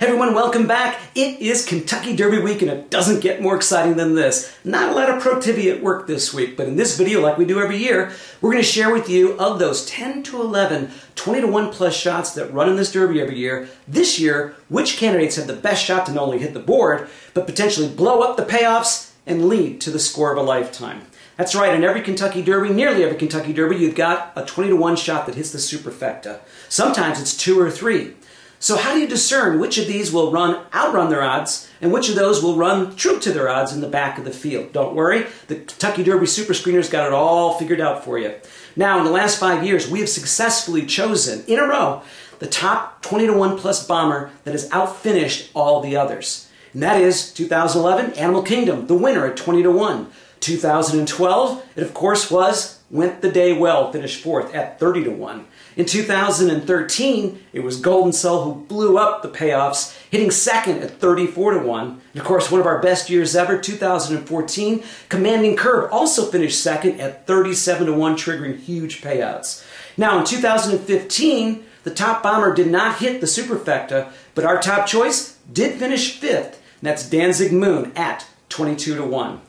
Everyone, welcome back. It is Kentucky Derby week and it doesn't get more exciting than this. Not a lot of Protivia at work this week, but in this video, like we do every year, we're going to share with you of those 10 to 11, 20 to 1 plus shots that run in this Derby every year. This year, which candidates have the best shot to not only hit the board, but potentially blow up the payoffs and lead to the score of a lifetime. That's right, in every Kentucky Derby, nearly every Kentucky Derby, you've got a 20 to 1 shot that hits the superfecta. Sometimes it's two or three. So how do you discern which of these will run outrun their odds and which of those will run true to their odds in the back of the field? Don't worry, the Kentucky Derby Super Screeners got it all figured out for you. Now, in the last five years, we have successfully chosen in a row the top 20 to 1 plus bomber that has outfinished all the others. And that is 2011 Animal Kingdom, the winner at 20 to 1. 2012, it of course was Went the Day Well, finished fourth at 30 to 1. In 2013, it was Golden Soul who blew up the payoffs, hitting second at 34 to 1. And of course, one of our best years ever, 2014, Commanding Curve also finished second at 37 to 1, triggering huge payouts. Now, in 2015, the top bomber did not hit the superfecta, but our top choice did finish fifth, and that's Danzig Moon at 22 to 1.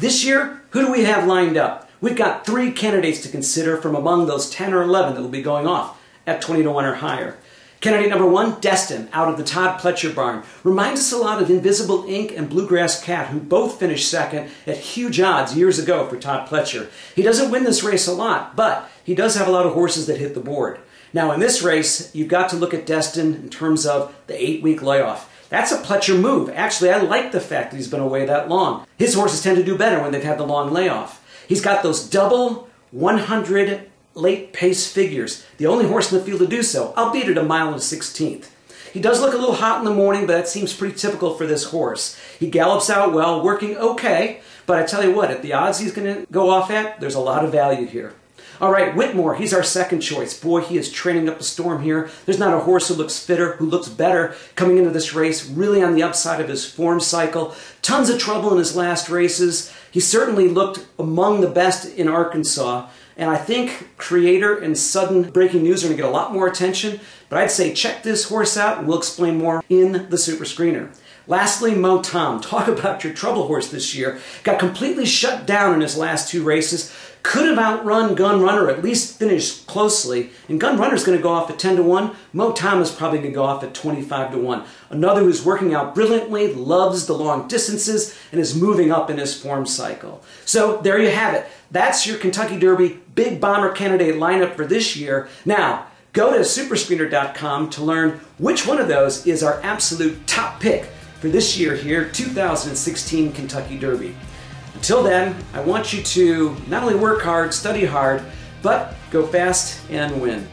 This year, who do we have lined up? We've got three candidates to consider from among those 10 or 11 that will be going off at 20 to 1 or higher. Candidate number one, Destin, out of the Todd Pletcher barn. Reminds us a lot of Invisible Ink and Bluegrass Cat, who both finished second at huge odds years ago for Todd Pletcher. He doesn't win this race a lot, but he does have a lot of horses that hit the board. Now, in this race, you've got to look at Destin in terms of the eight week layoff. That's a Pletcher move. Actually, I like the fact that he's been away that long. His horses tend to do better when they've had the long layoff. He's got those double 100 late pace figures. The only horse in the field to do so, albeit at a mile and a 16th. He does look a little hot in the morning, but that seems pretty typical for this horse. He gallops out well, working okay, but I tell you what, at the odds he's going to go off at, there's a lot of value here. All right, Whitmore, he's our second choice. Boy, he is training up a storm here. There's not a horse who looks fitter, who looks better coming into this race, really on the upside of his form cycle. Tons of trouble in his last races. He certainly looked among the best in Arkansas. And I think Creator and Sudden Breaking News are going to get a lot more attention. But I'd say check this horse out, and we'll explain more in the Super Screener. Lastly, Mo Tom. Talk about your trouble horse this year. Got completely shut down in his last two races could have outrun Gun Runner, at least finished closely. And Gun Runner's going to go off at 10 to 1. Mo Tom is probably going to go off at 25 to 1. Another who's working out brilliantly, loves the long distances, and is moving up in his form cycle. So there you have it. That's your Kentucky Derby Big Bomber candidate lineup for this year. Now, go to superscreener.com to learn which one of those is our absolute top pick for this year here, 2016 Kentucky Derby. Until then, I want you to not only work hard, study hard, but go fast and win.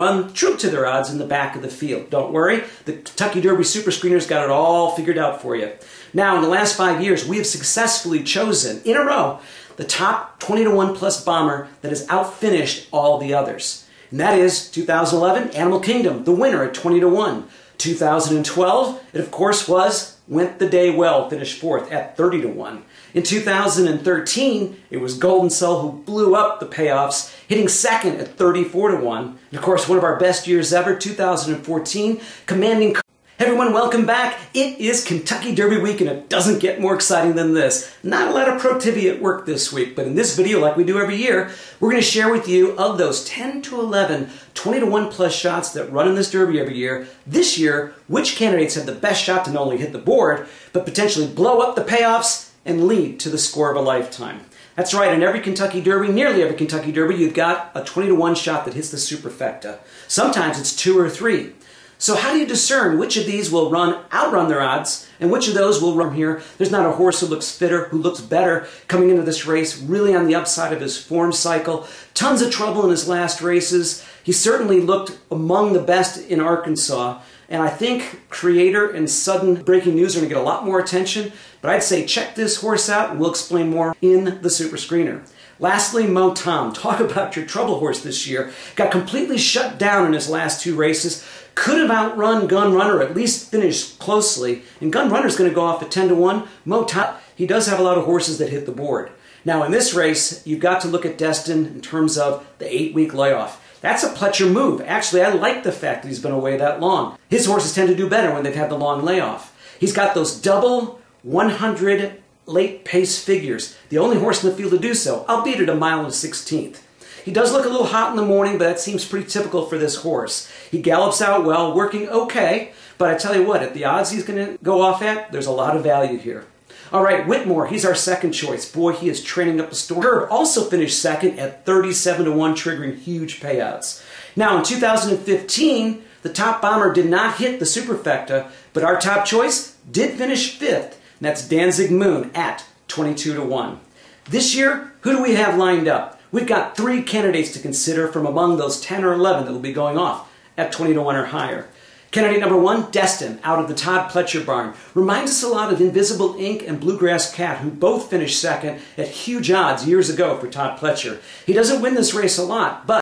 Run true to their odds in the back of the field. Don't worry, the Kentucky Derby Super Screeners got it all figured out for you. Now, in the last five years, we have successfully chosen in a row the top 20 to 1 plus bomber that has outfinished all the others. And that is 2011 Animal Kingdom, the winner at 20 to 1. 2012, it of course was Went the Day Well, finished fourth at 30 to 1. In 2013, it was Golden Soul who blew up the payoffs, hitting second at 34 to 1. And of course, one of our best years ever, 2014, commanding everyone, welcome back. It is Kentucky Derby week and it doesn't get more exciting than this. Not a lot of Protivia at work this week, but in this video, like we do every year, we're going to share with you of those 10 to 11, 20 to 1 plus shots that run in this Derby every year. This year, which candidates have the best shot to not only hit the board, but potentially blow up the payoffs and lead to the score of a lifetime. That's right, in every Kentucky Derby, nearly every Kentucky Derby, you've got a 20 to 1 shot that hits the superfecta. Sometimes it's two or three. So how do you discern which of these will run outrun their odds and which of those will run here? There's not a horse who looks fitter, who looks better coming into this race, really on the upside of his form cycle. Tons of trouble in his last races. He certainly looked among the best in Arkansas. And I think Creator and Sudden Breaking News are going to get a lot more attention. But I'd say check this horse out and we'll explain more in the Super Screener. Lastly, Mo Tom. Talk about your trouble horse this year. Got completely shut down in his last two races. Could have outrun Gun Runner, at least finished closely. And Gun Runner's going to go off at 10 to 1. Mo Top, he does have a lot of horses that hit the board. Now, in this race, you've got to look at Destin in terms of the eight week layoff. That's a Pletcher move. Actually, I like the fact that he's been away that long. His horses tend to do better when they've had the long layoff. He's got those double 100 late pace figures. The only horse in the field to do so, albeit at a mile and 16th. He does look a little hot in the morning, but that seems pretty typical for this horse. He gallops out well, working okay, but I tell you what, at the odds he's going to go off at, there's a lot of value here. All right, Whitmore, he's our second choice. Boy, he is training up a storm. Herb also finished second at 37 to 1, triggering huge payouts. Now, in 2015, the top bomber did not hit the superfecta, but our top choice did finish fifth, and that's Danzig Moon at 22 to 1. This year, who do we have lined up? We've got three candidates to consider from among those 10 or 11 that will be going off at 20 to 1 or higher. Candidate number one, Destin, out of the Todd Pletcher barn. Reminds us a lot of Invisible Ink and Bluegrass Cat, who both finished second at huge odds years ago for Todd Pletcher. He doesn't win this race a lot, but